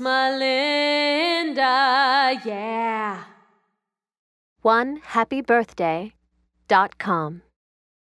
Melinda, yeah. One happy birthday dot com.